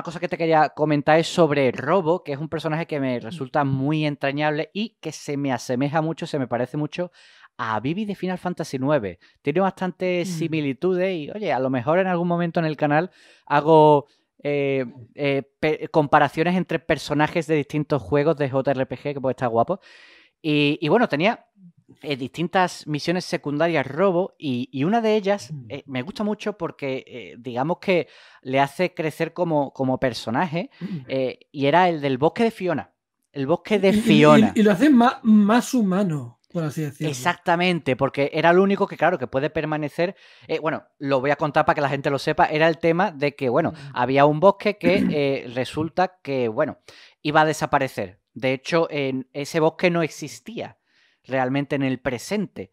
una cosa que te quería comentar es sobre Robo, que es un personaje que me resulta muy entrañable y que se me asemeja mucho, se me parece mucho a Vivi de Final Fantasy IX. Tiene bastantes Mm. similitudes y, oye, a lo mejor en algún momento en el canal hago eh, eh, comparaciones entre personajes de distintos juegos de JRPG, que puede estar guapo. Y, y bueno, tenía eh, distintas misiones secundarias robo y, y una de ellas Mm. eh, me gusta mucho porque eh, digamos que le hace crecer como, como personaje eh, y era el del bosque de Fiona. El bosque de y- Fiona. Y, y lo hace más, más humano, por así decirlo. Exactamente, porque era lo único que, claro, que puede permanecer. eh, bueno, lo voy a contar para que la gente lo sepa. Era el tema de que, bueno, había un bosque que eh, resulta que, bueno, iba a desaparecer. De hecho, en ese bosque no existía realmente en el presente.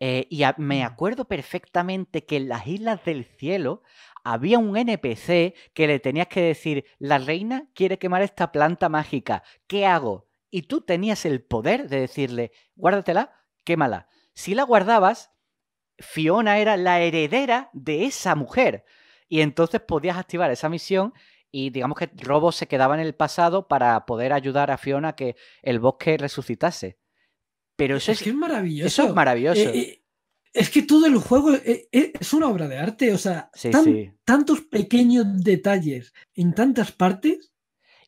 Eh, y a- me Mm. acuerdo perfectamente que en las Islas del Cielo había un NPC que le tenías que decir, la reina quiere quemar esta planta mágica, ¿qué hago? Y tú tenías el poder de decirle, guárdatela, quémala. Si la guardabas, Fiona era la heredera de esa mujer. Y entonces podías activar esa misión y digamos que Robo se quedaba en el pasado para poder ayudar a Fiona a que el bosque resucitase. Pero eso es es, que es maravilloso. eso es maravilloso. Eh, eh, es que todo el juego eh, es una obra de arte, o sea, Sí, tan- sí. tantos pequeños detalles en tantas partes.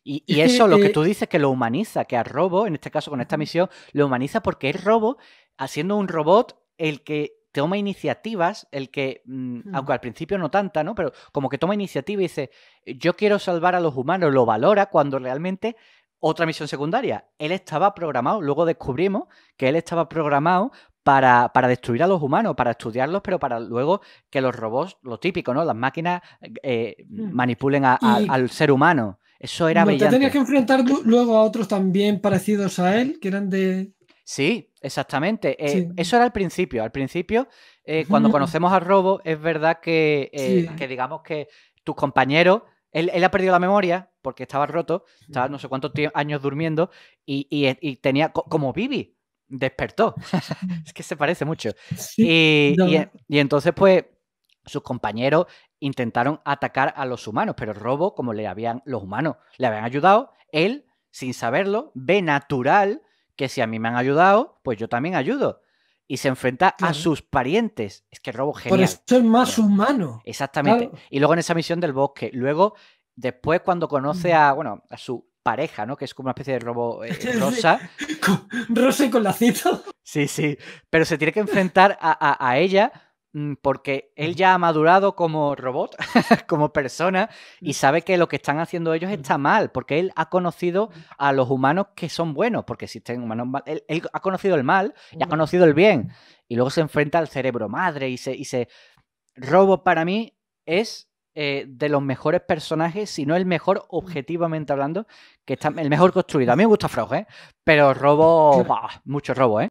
Y, Es y eso, que, lo que tú dices, que lo humaniza, que a Robo, en este caso con esta misión, lo humaniza porque es Robo, haciendo un robot, el que toma iniciativas, el que, Mm. aunque al principio no tanta, ¿no? Pero como que toma iniciativa y dice, yo quiero salvar a los humanos, lo valora cuando realmente otra misión secundaria. Él estaba programado, luego descubrimos que él estaba programado para, para destruir a los humanos, para estudiarlos, pero para luego que los robots, lo típico, ¿no? Las máquinas eh, Mm. manipulen a- a- Y- al ser humano. Eso era No, te brillante. tenías que enfrentar lu- luego a otros también parecidos a él, que eran de. Sí, exactamente. Eh, Sí. Eso era al principio. Al principio, eh, cuando conocemos al Robo, es verdad que, Sí. que digamos que tus compañeros, él, él ha perdido la memoria porque estaba roto, estaba no sé cuántos años durmiendo y, y- y tenía, co- como Vivi, despertó. es que se parece mucho. Sí, Y, no. y- y entonces, pues, sus compañeros intentaron atacar a los humanos, pero Robo, como le habían, los humanos le habían ayudado, él, sin saberlo, ve natural que si a mí me han ayudado, pues yo también ayudo. Y se enfrenta a sus parientes. Es que Robo Por genial. eso es más Claro. humano. Exactamente. Claro. Y luego en esa misión del bosque. Luego, después, cuando conoce a, bueno, a su pareja, ¿no? Que es como una especie de robo eh, rosa. Rosa y con lacito. Sí, sí. Pero se tiene que enfrentar a, a- a ella porque él ya ha madurado como robot, como persona, y sabe que lo que están haciendo ellos está mal, porque él ha conocido a los humanos que son buenos, porque existen humanos mal. Él, él ha conocido el mal y ha conocido el bien. Y luego se enfrenta al cerebro madre y se. Y se... Robo para mí es eh, de los mejores personajes, si no el mejor, objetivamente hablando, que está el mejor construido. A mí me gusta Frog, ¿eh? Pero Robo, bah, mucho Robo, ¿eh?